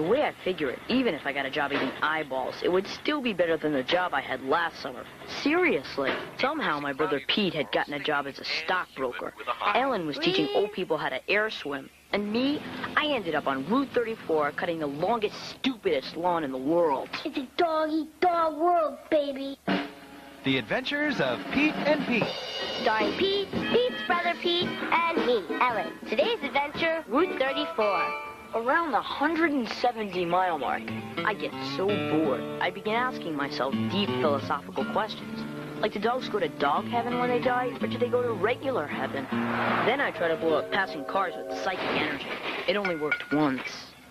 The way I figure it, even if I got a job eating eyeballs, it would still be better than the job I had last summer. Seriously. Somehow my brother Pete had gotten a job as a stockbroker. Ellen was teaching old people how to air swim. And me, I ended up on Route 34 cutting the longest, stupidest lawn in the world. It's a dog-eat-dog world, baby. The Adventures of Pete and Pete. Starring Pete, Pete's brother Pete, and me, Ellen. Today's adventure, Route 34. Around the 170 mile mark, I get so bored, I begin asking myself deep philosophical questions. Like, do dogs go to dog heaven when they die, or do they go to regular heaven? Then I try to blow up passing cars with psychic energy. It only worked once.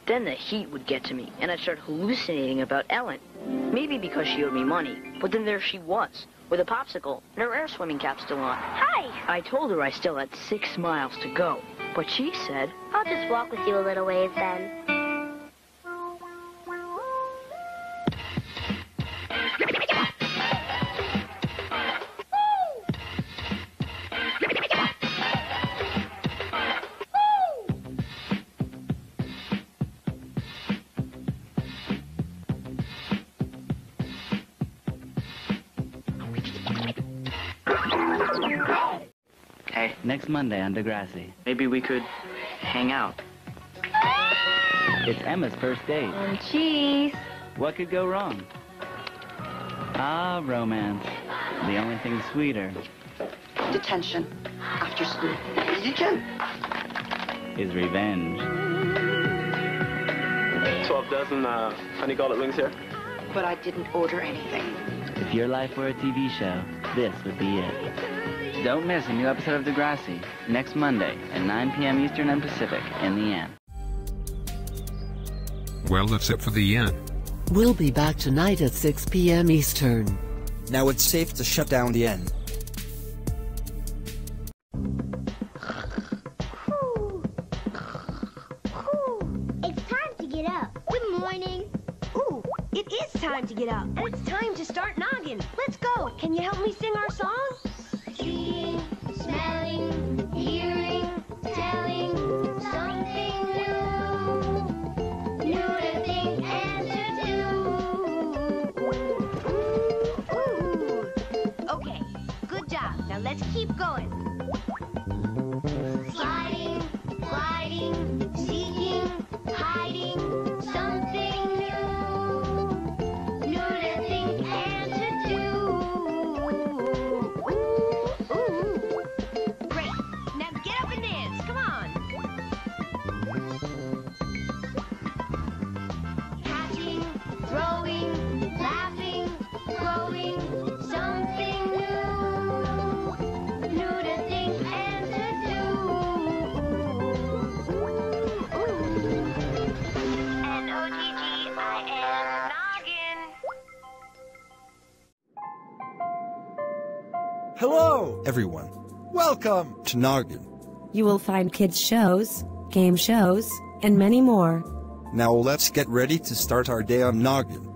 Then the heat would get to me, and I'd start hallucinating about Ellen. Maybe because she owed me money, but then there she was, with a popsicle and her air swimming cap still on. Hi. I told her I still had six miles to go, but she said, I'll just walk with you a little ways then. Next Monday on Degrassi. maybe we could hang out. It's Emma's first date. And cheese. What could go wrong? Ah, romance. The only thing sweeter Detention. After school. You can. is revenge. 12 dozen uh, honey garlic wings here. But I didn't order anything. If your life were a TV show, this would be it. Don't miss a new episode of Degrassi next Monday at 9 p.m. Eastern and Pacific in The N. Well, that's it for The N. We'll be back tonight at 6 p.m. Eastern. Now it's safe to shut down The N. It's time to get up. Good morning. Ooh, it is time to get up. And it's time to start noggin. Let's go. Can you help me sing our Let's keep going. Hello, everyone. Welcome to Noggin. You will find kids shows, game shows, and many more. Now let's get ready to start our day on Noggin.